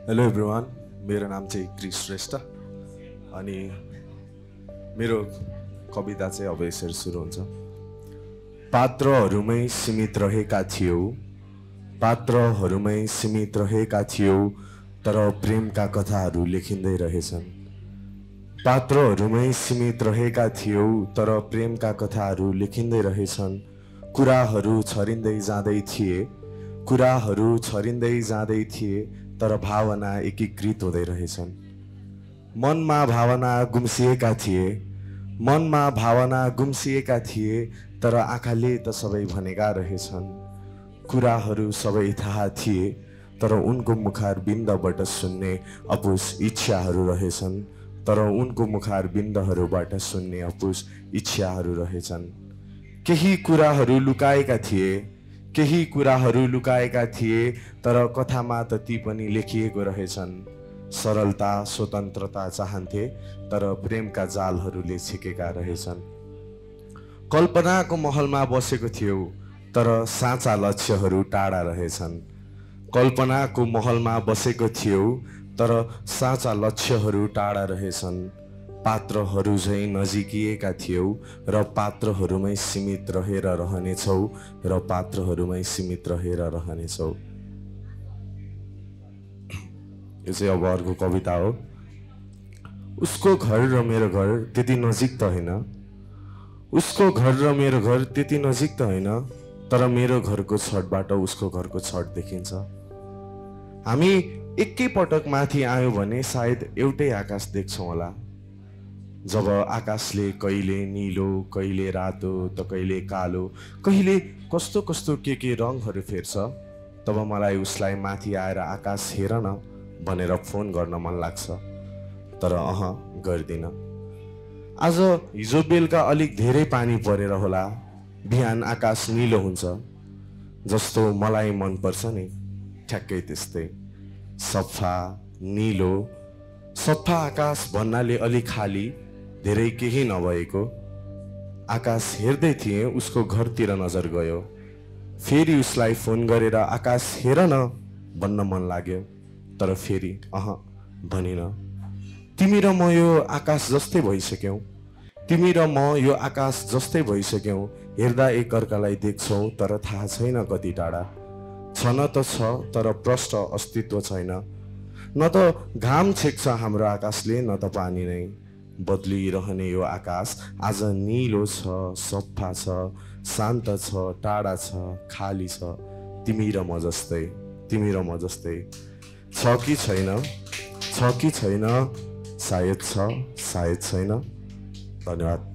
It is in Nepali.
हेलो एभ्रिवान मेरो नाम चाहिँ क्रिस श्रेष्ठ। अनि मेरो कविता चाहिँ अब यसरी सुरु हुन्छ। पात्रहरूमै सीमित रहेका थियौ। पात्रहरूमै सीमित रहेका थियौ तर प्रेमका कथाहरू लेखिँदै रहेछन्। पात्रहरूमै सीमित रहेका थियौ तर प्रेमका कथाहरू लेखिँदै रहेछन्। कुराहरू छरिँदै जाँदै थिए। कुराहरू छरिँदै जाँदै थिए। तर भावना एकीकृत हुँदै रहेछन्। मनमा भावना गुम्सिएका थिए मनमा भावना गुम्सिएका थिए तर आँखाले त सबै भनेका रहेछन्। कुराहरू सबै थाहा थिए तर उनको मुखार बिन्दबाट सुन्ने अपुस इच्छाहरू रहेछन्। तर उनको मुखार बिन्दहरूबाट सुन्ने अपुस इच्छाहरू रहेछन्। केही कुराहरू लुकाएका थिए केही कुराहरू लुकाएका थिए तर कथामा त ती पनि लेखिएको रहेछन्। सरलता स्वतन्त्रता चाहन्थे तर प्रेमका जालहरूले छेकेका रहेछन्। कल्पनाको महलमा बसेको थियौ तर साँचा लक्ष्यहरू टाढा रहेछन्। कल्पनाको महलमा बसेको थियौ तर साँचा लक्ष्यहरू टाढा रहेछन्। पात्रहरू झैँ नजिकिएका थियौ र पात्रहरूमै सीमित रहेर रहनेछौ र पात्रहरूमै सीमित रहेर रहनेछौ। यो चाहिँ अब अर्को कविता हो। उसको घर र मेरो घर त्यति नजिक त होइन। उसको घर र मेरो घर त्यति नजिक त होइन तर मेरो घरको छतबाट उसको घरको छत देखिन्छ। हामी एकैपटक माथि आयौँ भने सायद एउटै आकाश देख्छौँ होला। जब आकाशले कहिले निलो कहिले रातो त कहिले कालो कहिले कस्तो कस्तो के के रङहरू फेर्छ तब मलाई उसलाई माथि आएर आकाश हेर न भनेर फोन गर्न मन लाग्छ तर अह गर्दिन। आज हिजो बेलुका अलिक धेरै पानी परेर होला बिहान आकाश निलो हुन्छ जस्तो मलाई मनपर्छ नि। ठ्याक्कै त्यस्तै। सफा निलो सफा आकाश भन्नाले अलिक खाली धेरै केही नभएको। आकाश हेर्दै थिएँ उसको घरतिर नजर गयो। फेरि उसलाई फोन गरेर आकाश हेर न भन्न मन लाग्यो। तर फेरि अह भनिन तिमी र म यो आकाश जस्तै भइसक्यौँ। तिमी र म यो आकाश जस्तै भइसक्यौँ। हेर्दा एकअर्कालाई देख्छौँ तर थाहा छैन कति टाढा। छ न त छ तर प्रष्ट अस्तित्व छैन। न त घाम छेक्छ हाम्रो आकाशले न त पानी नै। बदलिरहने यो आकाश। आज निलो छ सफा छ शान्त छ टाढा छ खाली छ। तिमी र म जस्तै तिमी र म जस्तै। छ कि छैन? छ कि छैन? सायद छ सायद छैन। धन्यवाद।